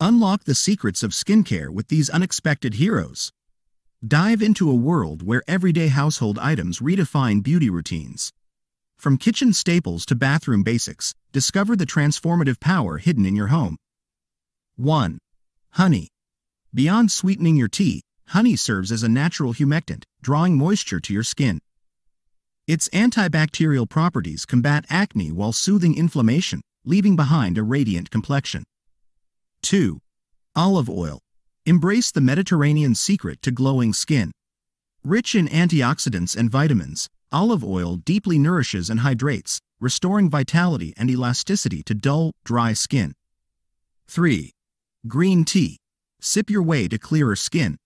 Unlock the secrets of skincare with these unexpected heroes. Dive into a world where everyday household items redefine beauty routines. From kitchen staples to bathroom basics, discover the transformative power hidden in your home. 1. Honey. Beyond sweetening your tea, honey serves as a natural humectant, drawing moisture to your skin. Its antibacterial properties combat acne while soothing inflammation, leaving behind a radiant complexion. 2. Olive oil. Embrace the Mediterranean secret to glowing skin. Rich in antioxidants and vitamins, olive oil deeply nourishes and hydrates, restoring vitality and elasticity to dull, dry skin. 3. Green tea. Sip your way to clearer skin.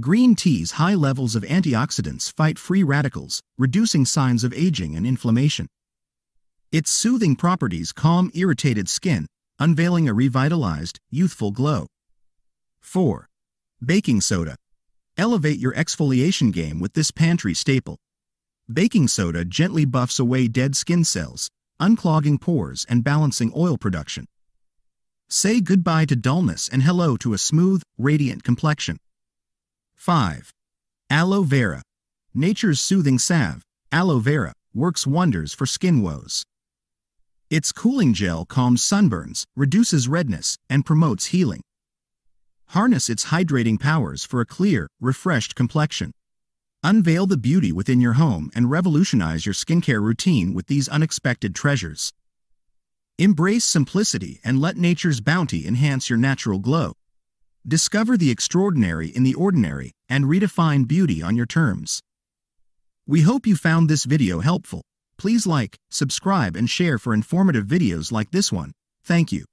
Green tea's high levels of antioxidants fight free radicals, reducing signs of aging and inflammation. Its soothing properties calm irritated skin, unveiling a revitalized, youthful glow. 4. Baking soda. Elevate your exfoliation game with this pantry staple. Baking soda gently buffs away dead skin cells, unclogging pores and balancing oil production. Say goodbye to dullness and hello to a smooth, radiant complexion. 5. Aloe vera. Nature's soothing salve, aloe vera, works wonders for skin woes. Its cooling gel calms sunburns, reduces redness, and promotes healing. Harness its hydrating powers for a clear, refreshed complexion. Unveil the beauty within your home and revolutionize your skincare routine with these unexpected treasures. Embrace simplicity and let nature's bounty enhance your natural glow. Discover the extraordinary in the ordinary and redefine beauty on your terms. We hope you found this video helpful. Please like, subscribe and share for informative videos like this one. Thank you.